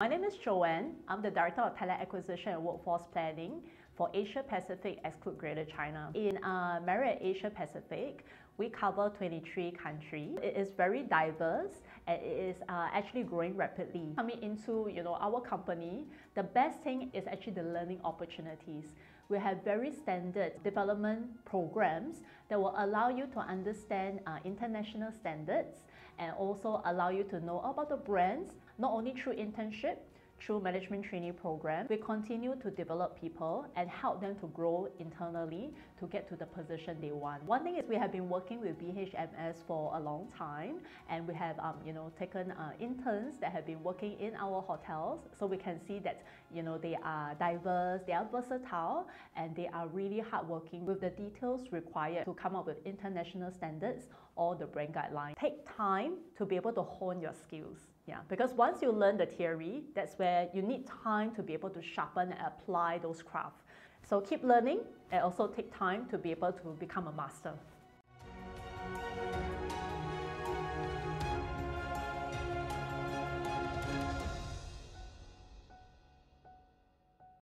My name is Joanne. I'm the Director of Talent Acquisition and Workforce Planning for Asia Pacific exclude Greater China. In uh, Marriott Asia Pacific, we cover 23 countries. It is very diverse and it is uh, actually growing rapidly. Coming into you know our company, the best thing is actually the learning opportunities. We have very standard development programs that will allow you to understand uh, international standards and also allow you to know about the brands, not only through internship, through management training program, we continue to develop people and help them to grow internally to get to the position they want. One thing is we have been working with BHMS for a long time and we have um, you know taken uh, interns that have been working in our hotels so we can see that you know they are diverse, they are versatile and they are really hardworking with the details required to come up with international standards or the brand guidelines. Take time to be able to hone your skills. Yeah, because once you learn the theory, that's where you need time to be able to sharpen and apply those craft. So keep learning and also take time to be able to become a master.